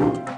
Bye.